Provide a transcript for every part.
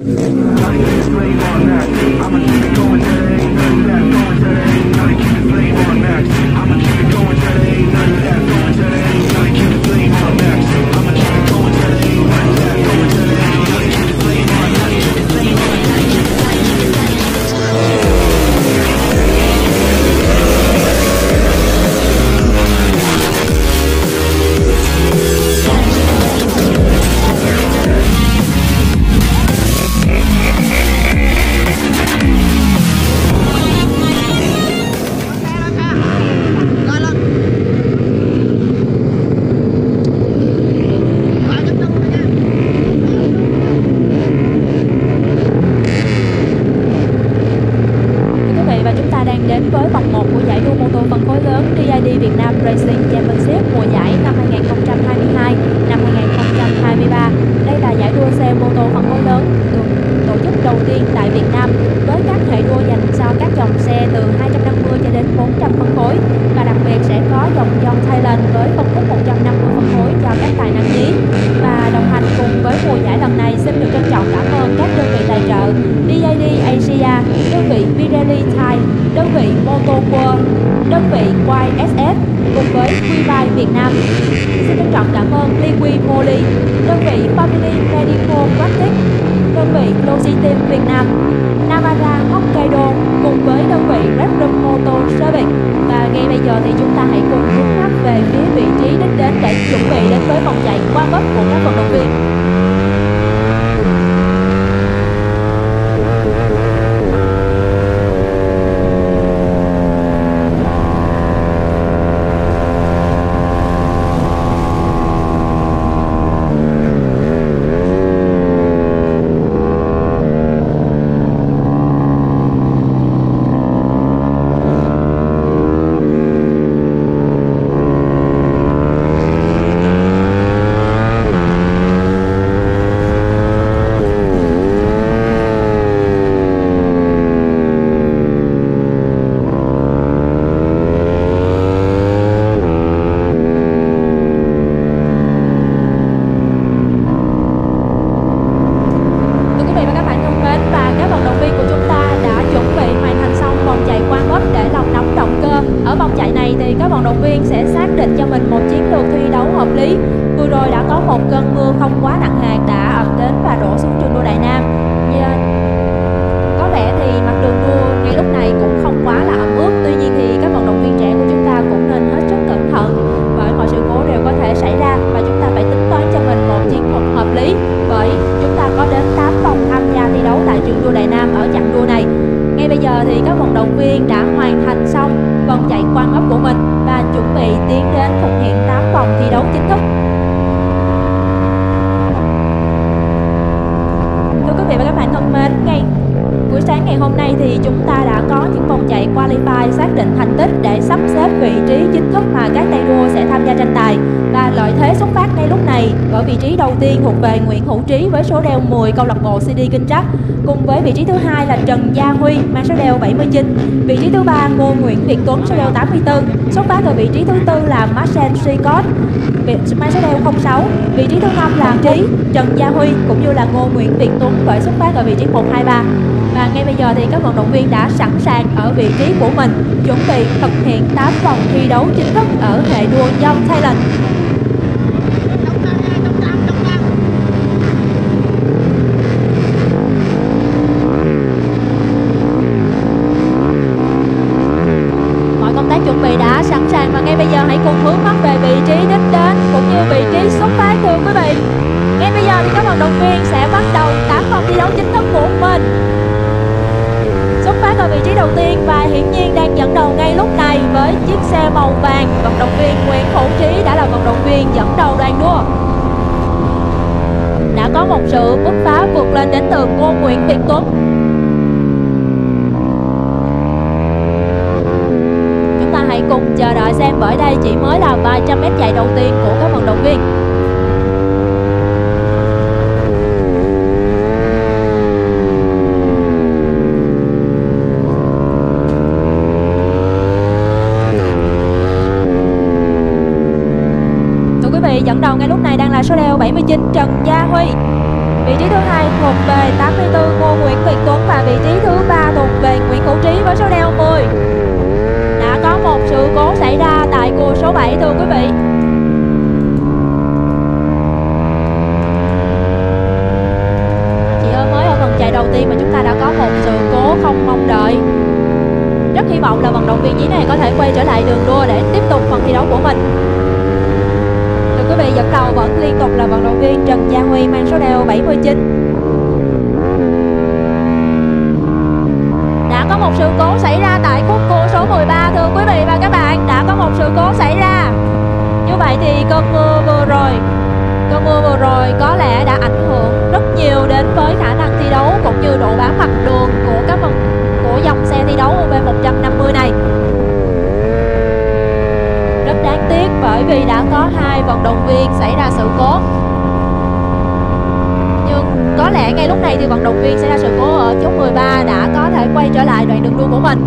I'ma keep it going till it ain't nothing left. Going today. Gotta. Keep the flame on max. I'ma keep it. Đơn vị YSS cùng với Quibai Việt Nam. Xin trân trọng cảm ơn Liqui Moly, đơn vị Family Medical Practice, đơn vị Logitim Việt Nam, Navara Hokkaido cùng với đơn vị Red Room Moto Service. Và ngay bây giờ thì chúng ta hãy cùng hướng mắt về phía vị trí đích đến để chuẩn bị đến với vòng chạy qua bất của các vận động viên. Thưa quý vị và các bạn thân mến và các vận động viên của chúng ta đã chuẩn bị hoàn thành xong vòng chạy quang bắp để lòng nóng động cơ. Ở vòng chạy này thì các vận động viên sẽ xác định cho mình một chiến lược thi đấu hợp lý. Vừa rồi đã có một cơn mưa không quá nặng hạt đã vị trí đầu tiên thuộc về Nguyễn Hữu Trí với số đeo 10 câu lạc bộ CD Kinh Trắc. Cùng với vị trí thứ hai là Trần Gia Huy mang số đeo 79, vị trí thứ ba Ngô Nguyễn Việt Tuấn số đeo 84, xuất phát từ vị trí thứ tư là Marcel Sicot mang số đeo 06, vị trí thứ năm là Trí Trần Gia Huy cũng như là Ngô Nguyễn Việt Tuấn với xuất phát ở vị trí 123. Và ngay bây giờ thì các vận động viên đã sẵn sàng ở vị trí của mình chuẩn bị thực hiện 8 vòng thi đấu chính thức ở hệ đua Young Talent. Mọi công tác chuẩn bị đã sẵn sàng và ngay bây giờ hãy cùng hướng mắt về vị trí đích đến cũng như vị trí xuất phát của quý vị. Ngay bây giờ thì các vận động viên sẽ bắt đầu tám vòng thi đấu chính thức của mình. Xuất phát ở vị trí đầu tiên và hiển nhiên đang dẫn đầu ngay lúc này với chiếc xe màu vàng. Vận động viên Nguyễn Hữu Trí đã là vận động viên dẫn đầu đoàn đua. Đã có một sự bứt phá vượt lên đến từ cô Nguyễn Việt Tuấn Chúng ta hãy cùng chờ đợi xem bởi đây chỉ mới là vài trăm mét chạy đầu tiên của các vận động viên. Thưa quý vị, dẫn đầu ngay lúc này đang là số đeo 79 Trần Gia Huy. Vị trí thứ hai thuộc về 84 Ngô Nguyễn Việt Tuấn và vị trí thứ ba thuộc về Nguyễn Hữu Trí với số đeo 10. Đã có một sự cố xảy ra tại cua số 7 thưa quý vị. Chỉ mới ở phần chạy đầu tiên mà chúng ta đã có một sự cố không mong đợi. Rất hy vọng là vận động viên nhí này có thể quay trở lại đường đua để tiếp tục phần thi đấu của mình. Thưa quý vị, dẫn đầu vẫn liên tục là vận động viên Trần Gia Huy mang số đeo 79. Đã có một sự cố xảy ra tại khúc cua 13 thưa quý vị và các bạn, đã có một sự cố xảy ra. Như vậy thì cơn mưa vừa rồi Cơn mưa vừa rồi có lẽ đã ảnh hưởng rất nhiều đến với khả năng thi đấu cũng như độ bám mặt đường của các phần của dòng xe thi đấu UB150 này. Rất đáng tiếc bởi vì đã có hai vận động viên xảy ra sự cố. Nhưng có lẽ ngay lúc này thì vận động viên xảy ra sự cố ở chốt 13 đã có thể quay trở lại đoạn đường đua của mình.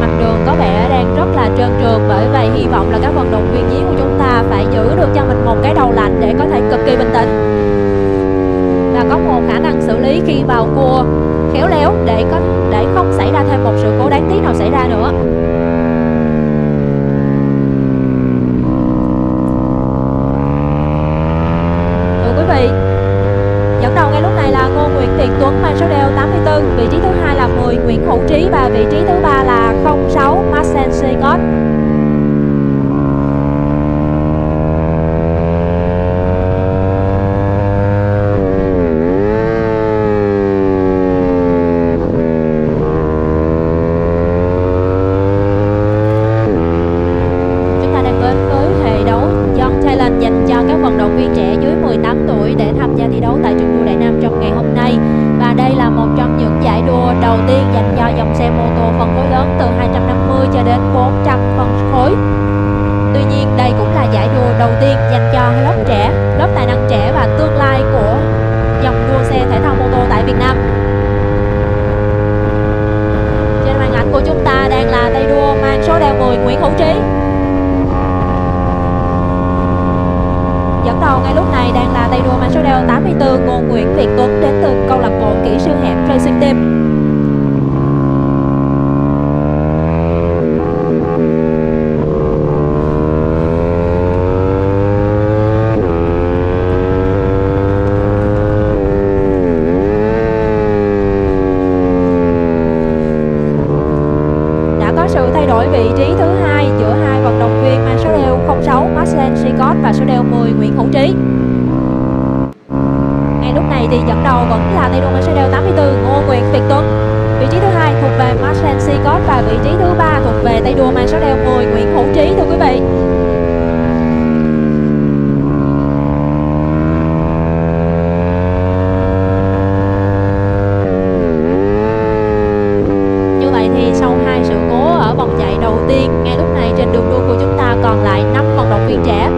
Mặt đường có vẻ đang rất là trơn trượt bởi vậy hy vọng là các vận động viên nhí của chúng ta phải giữ được cho mình một cái đầu lạnh để có thể cực kỳ bình tĩnh và có một khả năng xử lý khi vào cua khéo léo để có để không xảy ra thêm một sự cố đáng tiếc nào xảy ra nữa. Thưa quý vị, dẫn đầu ngay lúc này là Ngô Nguyễn Thiện Tuấn mang số đeo 84, vị trí thứ hai là 10 Nguyễn Hữu Trí và vị trí thứ ba là 06 Marcel Segot. Chúng ta đang đến với hệ đấu Young Talent dành cho các vận động viên trẻ dưới 18 tuổi để tham gia thi đấu tại trường đua Đại Nam trong ngày hôm nay. Và đây là một trong những giải đua đầu tiên dành cho dòng xe mô tô phân khối lớn từ 250 cho đến 400 phân khối. Tuy nhiên đây cũng là giải đua đầu tiên dành cho lớp trẻ, lớp tài năng trẻ và tương lai của dòng đua xe thể thao mô tô tại Việt Nam. Trên màn ảnh của chúng ta đang là tay đua mang số đeo 10 Nguyễn Hữu Trí. Dẫn đầu ngay lúc này đang là tay đua mang số đeo 84 của Nguyễn Việt Tuấn đến từ câu lạc bộ kỹ sư hẹp Racing Team. Đã có sự thay đổi vị trí thứ hai giữa hai vận động viên mang số đeo 06 Marcel Sicot và số đeo 10 Nguyễn Hữu Trí. Ngay lúc này thì dẫn đầu vẫn là tay đua mang số đeo 84 Ngô Nguyễn Việt Tuấn. Vị trí thứ hai thuộc về Marcel Sicot và vị trí thứ ba thuộc về tay đua mang số đeo 10 Nguyễn Hữu Trí thưa quý vị. Như vậy thì sau hai sự cố ở vòng chạy đầu tiên, ngay lúc này trên đường đua của chúng ta còn lại 5 vận động viên trẻ.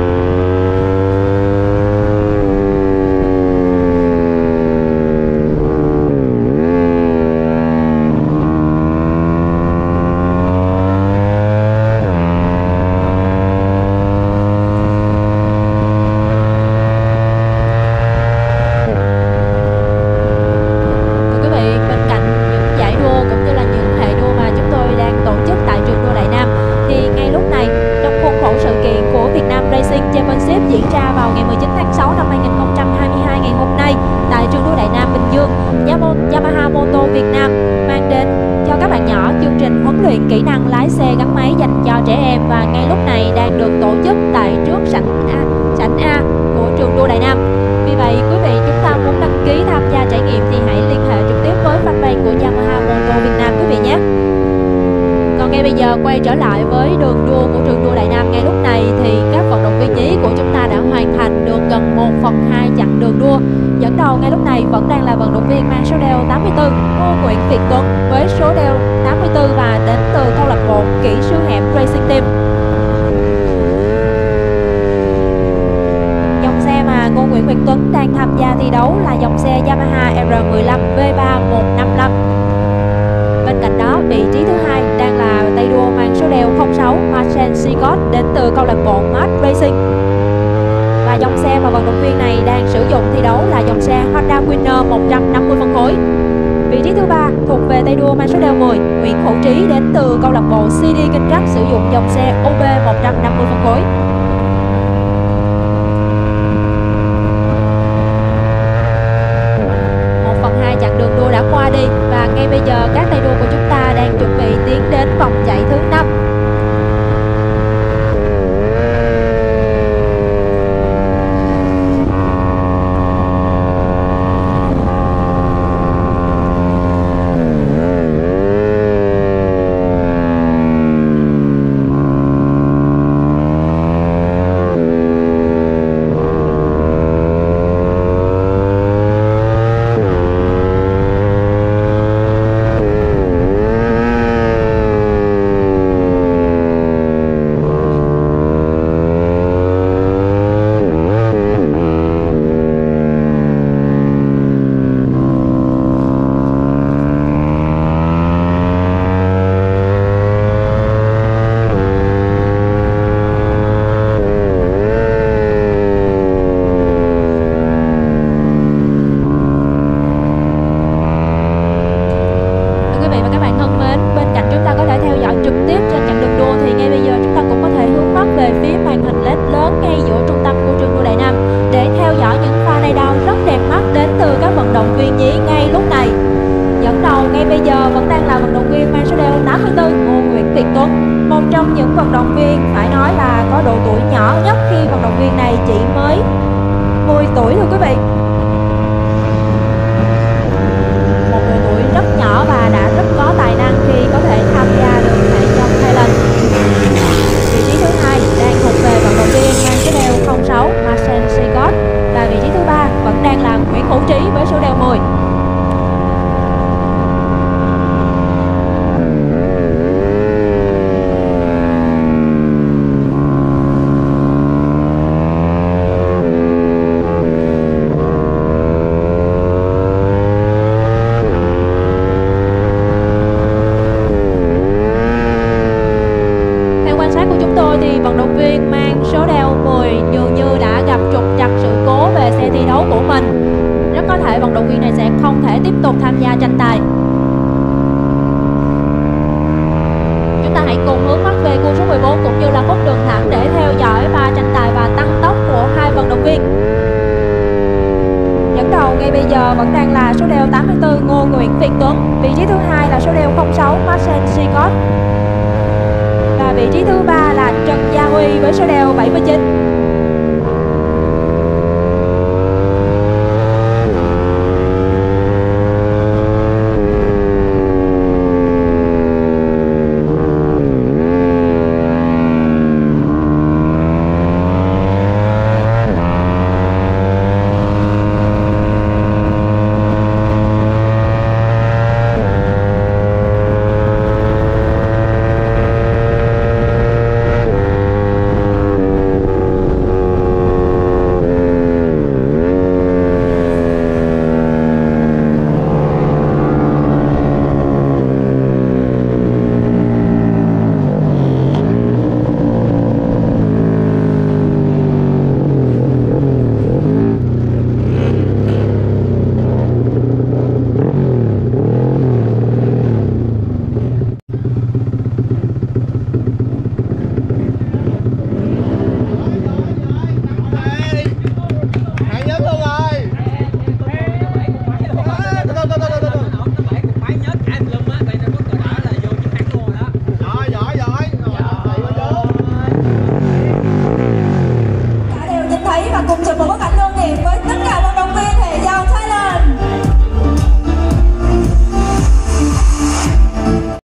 Thưa quý vị, bên cạnh những giải đua cũng như là những hệ đua mà chúng tôi đang tổ chức tại trường đua Đại Nam thì ngay lúc này trong khuôn khổ sự kiện của Việt Nam Racing Championship diễn ra vào ngày 19 tháng 6 năm 2022 ngày hôm nay tại trường đua Đại Nam Bình Dương, Yamaha Moto Việt Nam mang đến cho các bạn nhỏ chương trình huấn luyện kỹ năng lái xe gắn máy dành cho trẻ em và ngay lúc này đang được tổ chức tại trước sảnh A, sảnh A của trường đua Đại Nam. Vì vậy, quý vị chúng ta muốn đăng ký tham gia trải nghiệm thì hãy liên hệ trực tiếp với fanpage của Yamaha Moto Việt Nam quý vị nhé. Còn ngay bây giờ quay trở lại với đường đua của trường đua Đại Nam ngay lúc này thì các vận động viên nhí của chúng ta đã hoàn thành được gần 1 phần 2 chặng đường đua. Dẫn đầu ngay lúc này vẫn đang là vận động viên mang số đeo 84 Ngô Nguyễn Việt Tuấn với số đeo 84 và đến từ câu lạc bộ kỹ sư hẻm Racing Team. Dòng xe mà Ngô Nguyễn Việt Tuấn đang tham gia thi đấu là dòng xe Yamaha R15 V3 155. Bên cạnh đó, vị trí thứ hai đang là tay đua mang số đeo 06 Marcel Sigot đến từ câu lạc bộ Mart Racing. dòng xe mà vận động viên này đang sử dụng thi đấu là dòng xe Honda Winner 150 phân khối. Vị trí thứ ba thuộc về tay đua mang số đeo 10, Nguyễn Hữu Trí đến từ câu lạc bộ CD Kinh Trắc sử dụng dòng xe OB 150 phân khối. Một phần hai chặng đường đua đã qua đi và ngay bây giờ các tay đua của chúng ta đang chuẩn bị tiến đến vòng chạy thứ 5 Thưa quý vị và các bạn thân mến, bên cạnh chúng ta có thể theo dõi trực tiếp trên chặng đường đua thì ngay bây giờ chúng ta cũng có thể hướng mắt về phía màn hình LED lớn ngay giữa trung tâm của trường đua Đại Nam để theo dõi những pha này đao rất đẹp mắt đến từ các vận động viên nhí ngay lúc này. Dẫn đầu ngay bây giờ vẫn đang là vận động viên mang số đeo 84 Ngô Nguyễn Việt Tuấn, một trong những vận động viên phải nói là có độ tuổi nhỏ nhất khi vận động viên này chỉ mới 10 tuổi thôi quý vị. một độ tuổi rất nhỏ và đã rất có tài năng khi có thể tham gia được hạng trong Thailand. Vị trí thứ hai đang thuộc về vận động viên mang số đeo 06 Marcel Sigot và vị trí thứ ba vẫn đang là Nguyễn Hữu Trí với số đeo 10. Tài. Chúng ta hãy cùng hướng mắt về cua số 14 cũng như là khúc đường thẳng để theo dõi và tranh tài và tăng tốc của hai vận động viên. Dẫn đầu ngay bây giờ vẫn đang là số đeo 84 Ngô Nguyễn Việt Tuấn, vị trí thứ hai là số đeo 06 Marcel Sikot và vị trí thứ ba là Trần Gia Huy với số đeo 79.